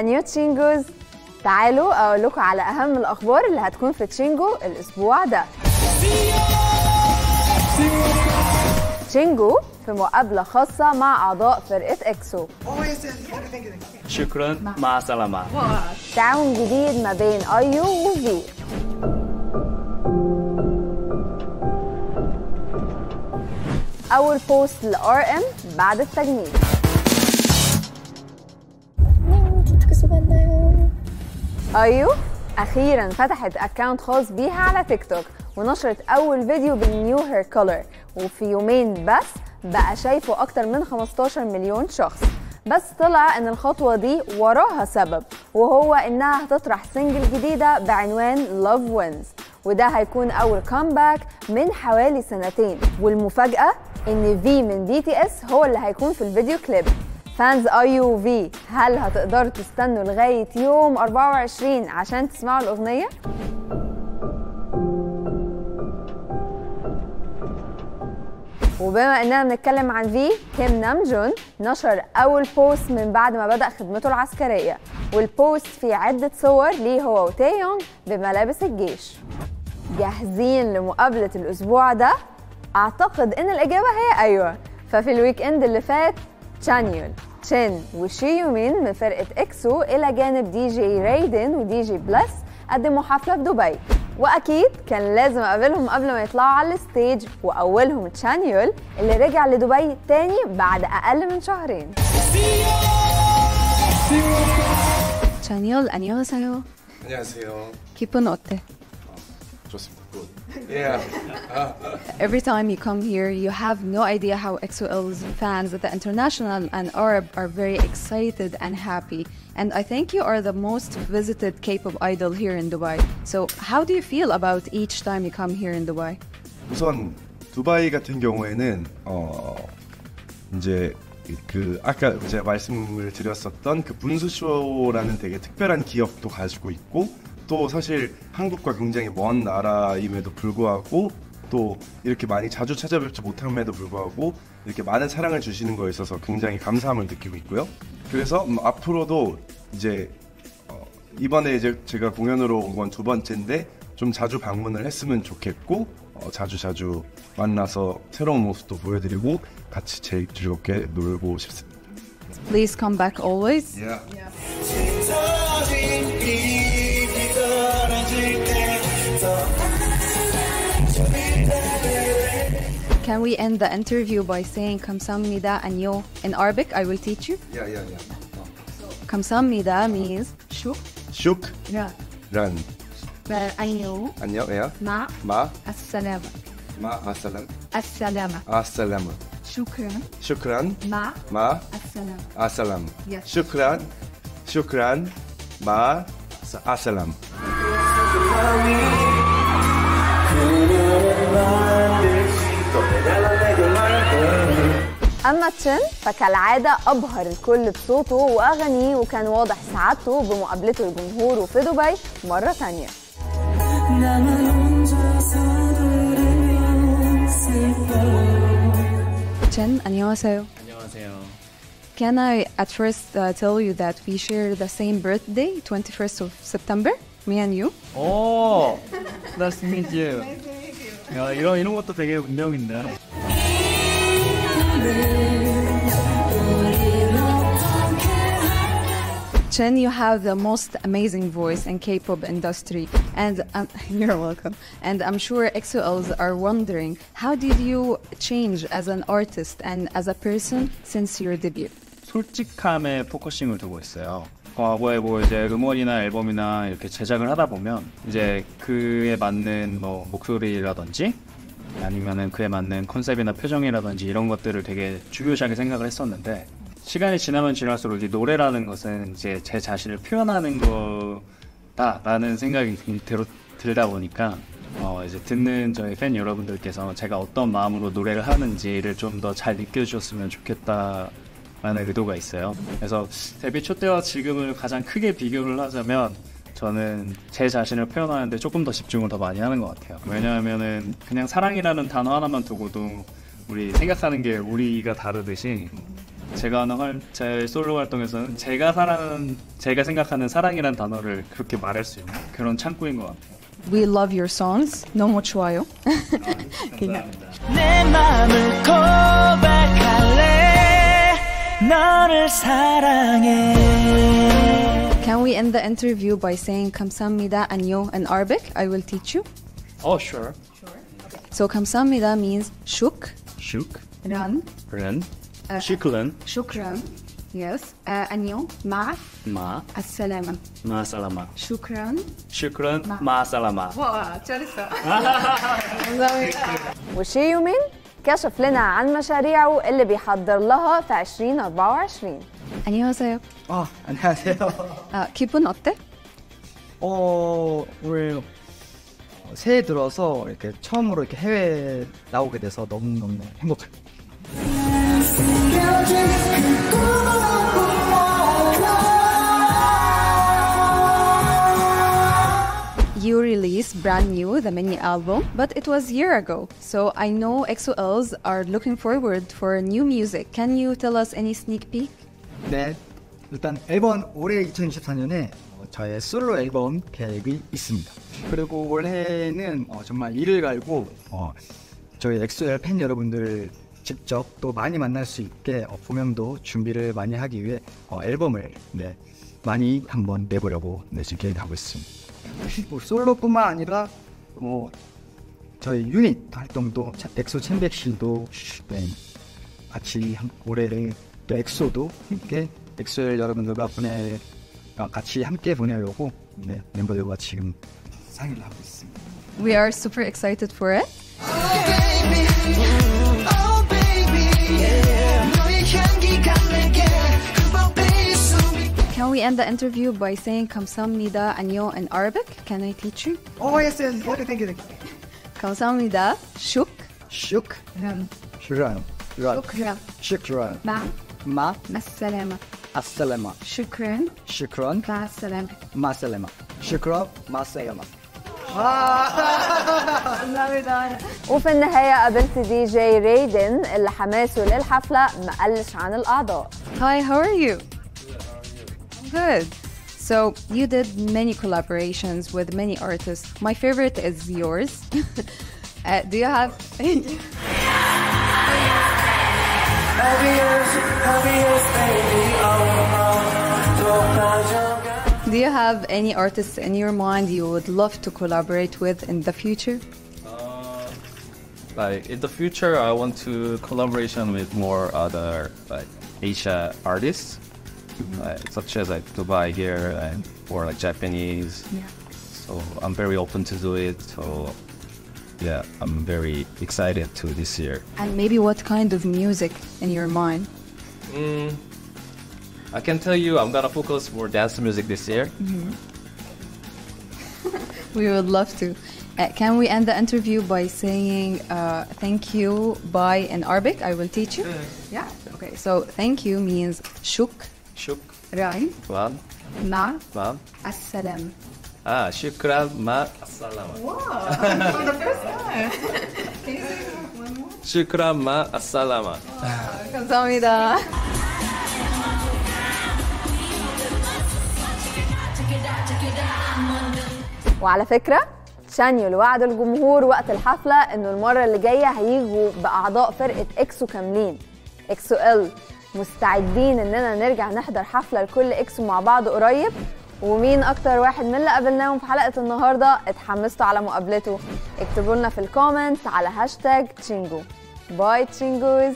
안녕 تشينجوز تعالوا أقول لكم على أهم الأخبار اللي هتكون في تشينجو الأسبوع ده. تشينجو في مقابلة خاصة مع أعضاء فرقة EXO. شكرا مع السلامة تعاون جديد ما بين IU و V. أول post ل RM بعد التجنيد IU أخيرا فتحت account خاص بيها على تيك توك ونشرت أول فيديو بال new hair color وفي يومين بس بقى شايفه أكتر من 15 مليون شخص. بس طلع إن الخطوة دي وراها سبب وهو إنها هتطرح single جديدة بعنوان Love Wins. وده هيكون أول comeback من حوالي سنتين. والمفاجأة إن V من BTS هو اللي هيكون في ال video clip fans IU و V. هل هتقدروا تستنوا لغاية يوم 24 عشان تسمعوا الأغنية؟ وبما إننا بنتكلم عن V كيم نام جون نشر أول post من بعد ما بدأ خدمته العسكرية وال post فيه عدة صور ليه هو وتايهيونغ بملابس الجيش. جاهزين لمقابلة الأسبوع ده؟ أعتقد إن الإجابة هي أيوه. ففي ال weekend اللي فات تشانيول تشين وشي يومين من فرقه اكسو الى جانب دي جي ريدن ودي جي بلس قدموا حفله في دبي واكيد كان لازم اقابلهم قبل ما يطلعوا على الستيج واولهم تشانيول اللي رجع لدبي تاني بعد اقل من شهرين 찬이얼 안녕하세요. 안녕하세요. 기분 어때? 좋습니다. Good. Yeah. Every time you come here, you have no idea how XOL's fans at the international and Arab are very excited and happy. And I think you are the most visited K-pop idol here in Dubai. So how do you feel about each time you come here in Dubai? 우선 두바이 같은 경우에는 어 이제 그 아까 제가 말씀을 드렸었던 그 분수쇼라는 되게 특별한 기억도 가지고 있고 또 사실 한국과 굉장히 먼 나라임에도 불구하고 또 이렇게 많이 자주 찾아뵙지 못함에도 불구하고 이렇게 많은 사랑을 주시는 거에 있어서 굉장히 감사함을 느끼고 있고요. 그래서 음, 앞으로도 이제 어, 이번에 이제 제가 공연으로 온 건 두 번째인데 좀 자주 방문을 했으면 좋겠고 어, 자주 자주 만나서 새로운 모습도 보여드리고 같이 제일 즐겁게 놀고 싶습니다. Please come back always. Yeah. Can we end the interview by saying "Kamsamnida" and "Yo" in Arabic? I will teach you. Yeah, yeah, yeah. So "Kamsamnida" means "Shuk." Shuk. Yeah. Run. Anyo. Anyo, yeah. Ma. Ma. Assalam. Ma assalam. Assalam. Assalam. Shukran. Shukran. Ma. Ma. Assalam. Assalam. Yes. Shukran. Shukran. Ma. Assalam. 크란, 마, 아살람. اما تشين فكالعاده ابهر الكل بصوته واغانيه وكان واضح سعادته بمقابلته لجمهوره في دبي مره تانيه jen 안녕하세요 안녕하세요 Can I at first uh, tell you that we share the same birthday, 21st of September, me and you? 오 Nice to meet you 야 이런 이런 것도 되게 운명인데 Chen, you have the most amazing voice in K-pop industry, and um, you're welcome. And I'm sure XOLs are wondering how did you change as an artist and as a person since your debut? 솔직함에 포커싱을 두고 있어요. 과거에 뭐 이제 음원이나 앨범이나 이렇게 제작을 하다 보면 이제 그에 맞는 뭐 목소리라든지 아니면은 그에 맞는 컨셉이나 표정이라든지 이런 것들을 되게 중요시하게 생각을 했었는데 시간이 지나면 지날수록 이 노래라는 것은 이제 제 자신을 표현하는 거다라는 생각이 들, 들다 보니까 어 이제 듣는 저희 팬 여러분들께서 제가 어떤 마음으로 노래를 하는지를 좀 더 잘 느껴주셨으면 좋겠다. 라는 의도가 있어요. 그래서 데뷔 초 때와 지금을 가장 크게 비교를 하자면 저는 제 자신을 표현하는데 조금 더 집중을 더 많이 하는 것 같아요. 왜냐하면은 그냥 사랑이라는 단어 하나만 두고도 우리 생각하는 게 우리가 다르듯이 제가 하는 활, 제 솔로 활동에서는 제가 사랑하는, 제가 생각하는 사랑이란 단어를 그렇게 말할 수 있는 그런 창구인 것 같아요. We love your songs. 너무 좋아요. 감사합니다. 내 맘을 고백할래 너를 사랑해 we end the interview by saying kamsamida and yo in Arabic? I will teach you. Oh, sure. Sure. Okay. So kamsamida means shuk. Shuk. Ran. Ran. Uh, Shukran. Shukran. Yes. Uh, and yo, ma. Ma. Assalamu. Ma salama. Shukran. Shukran. Ma salama. Wow, وشي يومين كشف لنا عن مشاريعه اللي بيحضر لها في 2024 안녕하세요. 아, 안녕하세요. 아, 기분 어때? 어, 올 새해 들어서 이렇게 처음으로 이렇게 해외 나오게 돼서 너무 너무 행복해요. You released brand new the mini album, but it was year ago. So I know XOLs are looking forward for new music. Can you tell us any sneak peek? 네, 일단 앨범 올해 2024년에 저의 솔로 앨범 계획이 있습니다. 그리고 올해는 어, 정말 이를 갈고 어, 저희 엑소엘 팬 여러분들 직접 또 많이 만날 수 있게 어, 공연도 준비를 많이 하기 위해 어, 앨범을 네, 많이 한번 내보려고 네, 지금 계획하고 있습니다. 뭐 솔로뿐만 아니라 뭐 저희 유닛 활동도 차- 엑소 챔백실도 네, 같이 한- 올해를 또 엑소도 함께 엑소엘 여러분들과 보내 어, 같이 함께 보내려고 네, 멤버들과 지금 상의를 하고 있습니다. We are super excited for it. Oh Can we end the interview by saying 감사합니다 안녕 in Arabic? Can I teach you? Oh yes, yes. Okay, thank you. Thank you. 감사합니다. شك. شك، ران، شكرا، شكرا، شكرا. شكرا. مع مع السلامة السلامة شكرا شكرا مع السلامة مع السلامة شكرا مع السلامة وفي النهاية قابلت دي جي ريدن اللي حماسه للحفلة ما قلش عن الأعضاء Hi, how are you؟ Good. So you did many collaborations with many artists. My favorite is yours. uh, do you have? Do you have any artists in your mind you would love to collaborate with in the future? Uh, like in the future i want to collaboration with more other like asia artists like, such as like dubai here and or like japanese Yeah. so i'm very open to do it so yeah i'm very excited to this year And maybe what kind of music in your mind? i can tell you i'm gonna focus more dance music this year We would love to. Uh, can we end the interview by saying uh, thank you by in Arabic? I will teach you. Yeah. Okay. So thank you means shuk shuk rai wan ma ma assalam. ah shukran ma assalama shukran ma assalama 감사합니다. وعلى فكرة شانيول وعد الجمهور وقت الحفلة انه المرة اللي جاية هيجوا بأعضاء فرقة اكسو كاملين اكسو ال مستعدين اننا نرجع نحضر حفلة لكل اكسو مع بعض قريب ومين أكتر واحد من اللي قابلناهم في حلقة النهاردة؟ اتحمستوا على مقابلته. اكتبوا لنا في ال comments على هاشتاج تشينجو. bye تشينجوز.